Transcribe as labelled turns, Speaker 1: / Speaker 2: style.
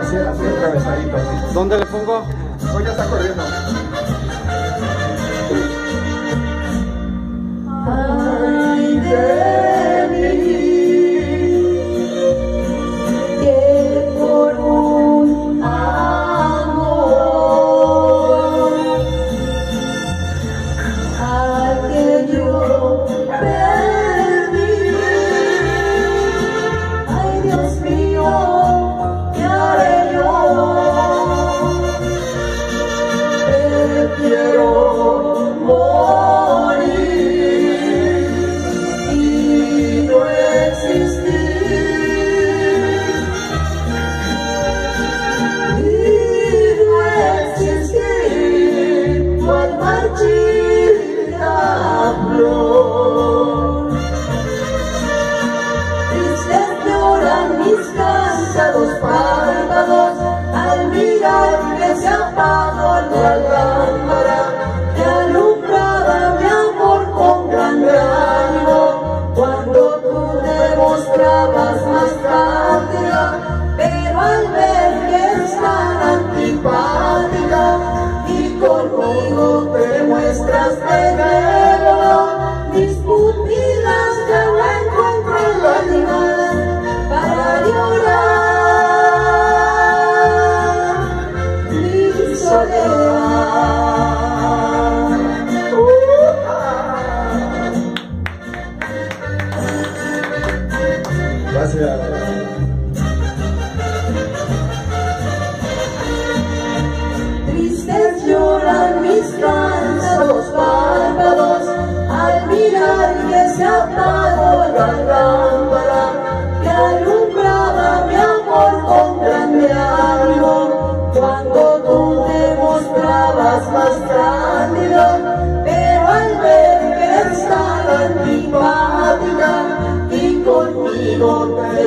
Speaker 1: Así, así, atravesadito, así.
Speaker 2: ¿Dónde le pongo?
Speaker 1: Hoy ya está corriendo.
Speaker 3: Ay de mí, que por un amor al que yo se apagó la lámpara que alumbraba mi amor con grande ánimo cuando tú demostrabas más cátedra
Speaker 1: Gracias.
Speaker 3: Tristes lloran mis cansados párpados al mirar que se apagó la lámpara que alumbraba mi amor con grande ánimo cuando tú demostrabas más cándida ver que